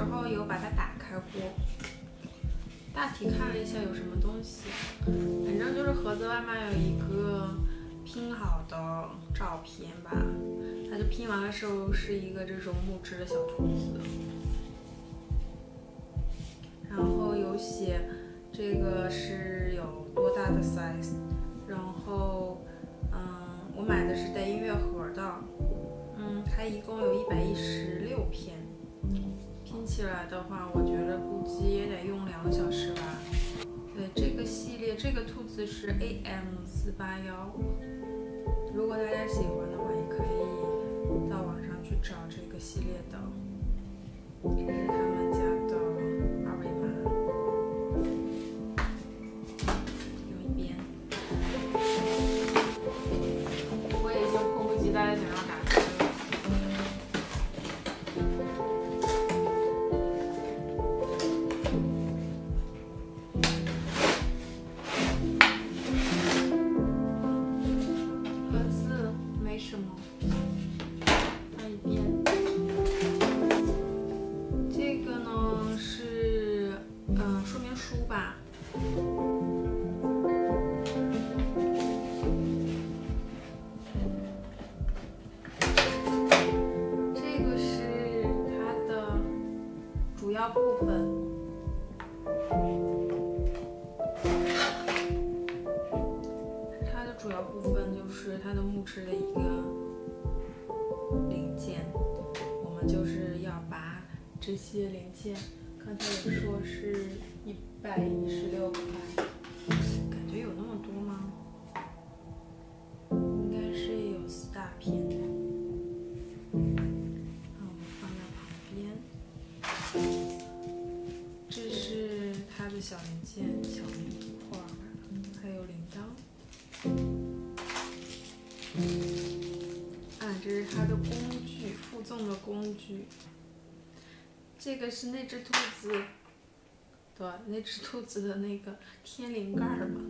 然后有把它打开过大体看了一下有什么东西反正就是盒子外面有一个拼好的照片吧它就拼完了之后是一个这种木质的小兔子然后有写这个是有多大的 size 然后嗯我买的是带音乐盒的嗯它一共有一百一十六片起来的话，我觉得估计也得用两个小时吧。对，这个系列这个兔子是 AM 四八幺，如果大家喜欢的话，也可以到网上去找这个系列。的木质的一个零件，我们就是要把这些零件，刚才有说是一百一十六块，感觉有那么多吗？应该是有四大片的。那我们放在旁边。这是它的小零件，小米花他的工具负重的工具。这个是那只兔子对那只兔子的那个天灵盖儿嘛。